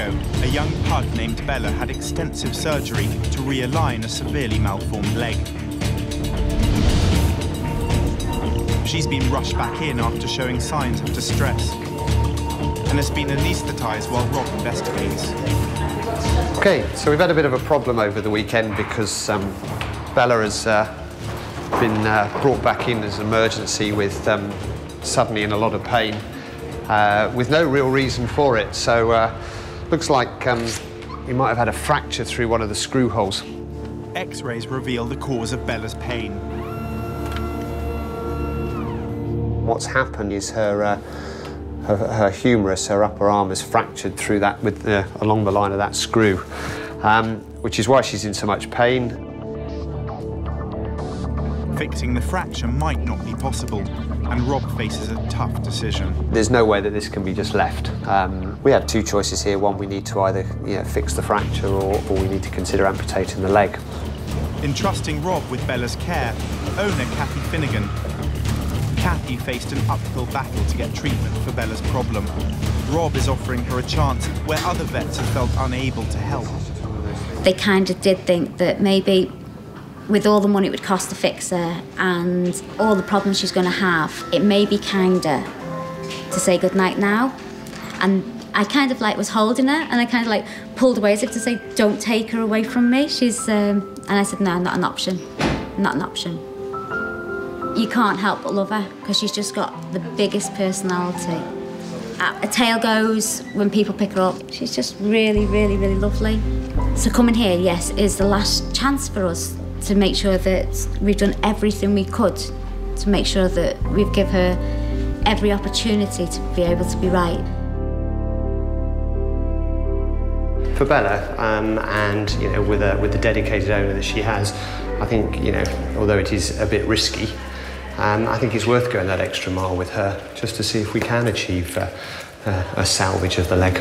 ago, a young pug named Bella had extensive surgery to realign a severely malformed leg. She's been rushed back in after showing signs of distress and has been anaesthetised while Rob investigates. Okay, so we've had a bit of a problem over the weekend because um, Bella has uh, been uh, brought back in as an emergency with um, suddenly in a lot of pain uh, with no real reason for it. So uh, looks like um, you might have had a fracture through one of the screw holes. X-rays reveal the cause of Bella's pain. What's happened is her, uh, her, her, humerus, her upper arm, is fractured through that with the, along the line of that screw, um, which is why she's in so much pain. Fixing the fracture might not be possible, and Rob faces a tough decision. There's no way that this can be just left. Um, we have two choices here. One, we need to either you know, fix the fracture or, or we need to consider amputating the leg. Entrusting Rob with Bella's care, owner Kathy Finnegan Kathy faced an uphill battle to get treatment for Bella's problem. Rob is offering her a chance where other vets have felt unable to help. They kind of did think that maybe with all the money it would cost to fix her and all the problems she's going to have, it may be kinder to say goodnight now. And I kind of like was holding her and I kind of like pulled away as if to say, don't take her away from me. She's, um, and I said, no, not an option, not an option you can't help but love her because she's just got the biggest personality. A tail goes when people pick her up. She's just really, really, really lovely. So coming here, yes, is the last chance for us to make sure that we've done everything we could to make sure that we've given her every opportunity to be able to be right. For Bella, um, and you know, with a with the dedicated owner that she has, I think you know, although it is a bit risky, and I think it's worth going that extra mile with her just to see if we can achieve uh, uh, a salvage of the leg.